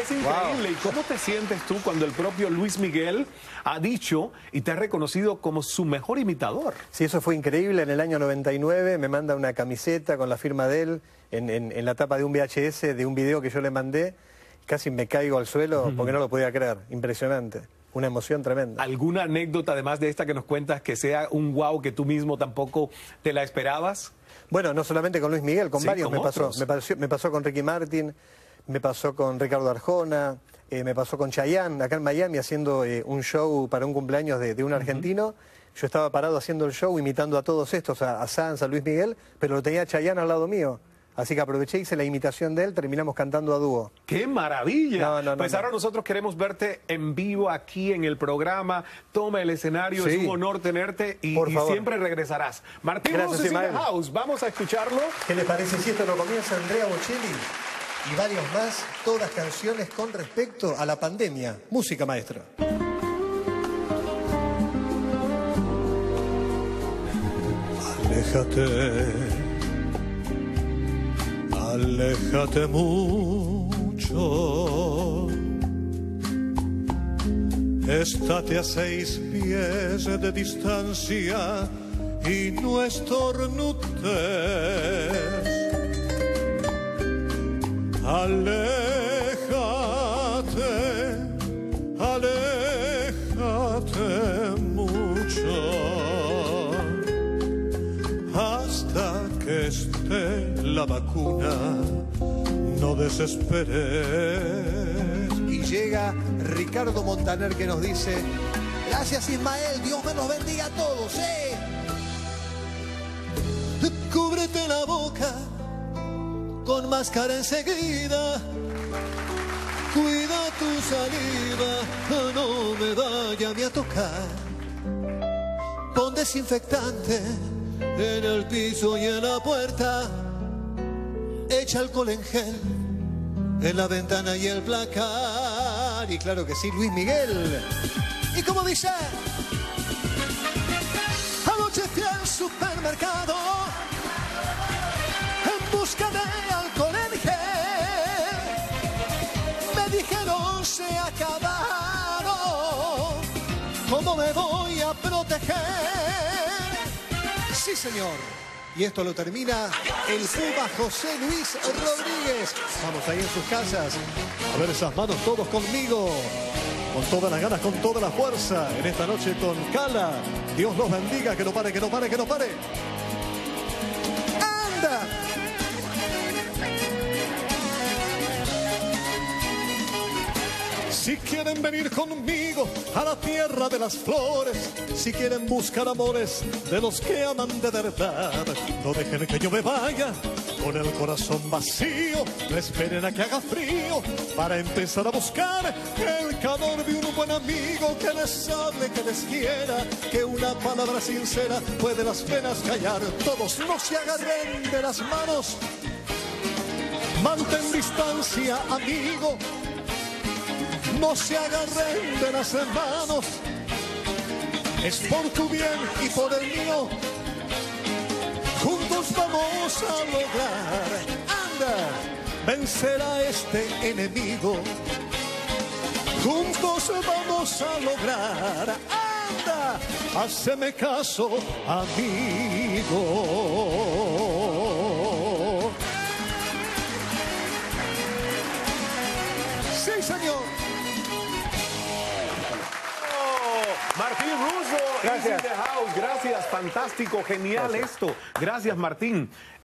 es increíble. ¿Y cómo te sientes tú cuando el propio Luis Miguel ha dicho y te ha reconocido como su mejor imitador? Sí, eso fue increíble. En el año 99 me manda una camiseta con la firma de él en, en la tapa de un VHS de un video que yo le mandé. Casi me caigo al suelo porque no lo podía creer. Impresionante. Una emoción tremenda. ¿Alguna anécdota, además de esta que nos cuentas, que sea un wow que tú mismo tampoco te la esperabas? Bueno, no solamente con Luis Miguel, con varios me pasó, me pasó, con Ricky Martin, me pasó con Ricardo Arjona, eh, me pasó con Chayanne, acá en Miami, haciendo eh, un show para un cumpleaños de, un argentino. Yo estaba parado haciendo el show, imitando a todos estos, a, a Sanz, a Luis Miguel, pero lo tenía Chayanne al lado mío. Así que aproveché, hice la imitación de él, terminamos cantando a dúo. ¡Qué maravilla! pues ahora nosotros queremos verte en vivo aquí en el programa. Toma el escenario, es un honor tenerte y, siempre regresarás. Martín Gracias, house, vamos a escucharlo. ¿Qué le parece si esto lo comienza Andrea Bocelli? Y varios más, todas canciones con respecto a la pandemia. Música maestra. Aléjate aléjate mucho. Estate a seis pies de distancia y no estornutes. Aléjate, aléjate mucho hasta que esté la vacuna, no desesperes. Y llega Ricardo Montaner que nos dice, gracias Ismael, Dios me los bendiga a todos, ¿eh? Cúbrete la boca con máscara enseguida. Cuida tu saliva, no me vaya ni a tocar. Pon desinfectante en el piso y en la puerta echa alcohol en gel en la ventana y el placar. Y claro que sí, Luis Miguel. Y como dice, anoche fui al supermercado se acabaron. ¿Cómo me voy a proteger? Sí, señor. Y esto lo termina el Puma José Luis Rodríguez. Vamos ahí en sus casas. A ver esas manos todos conmigo. Con todas las ganas, con toda la fuerza. En esta noche con Cala. Dios los bendiga. Que no pare, que no pare, que no pare. ¡Anda! Si quieren venir conmigo a la tierra de las flores, si quieren buscar amores de los que aman de verdad, no dejen que yo me vaya con el corazón vacío, no esperen a que haga frío para empezar a buscar el calor de un buen amigo que les hable, que les quiera, que una palabra sincera puede las penas callar. Todos no se agarren de las manos, mantén distancia, amigo no se agarren de las manos. Es por tu bien y por el mío. Juntos vamos a lograr, anda, vencer a este enemigo. Juntos vamos a lograr, anda, haceme caso, amigo. Gracias. Gracias, fantástico, genial esto. Gracias, Martín.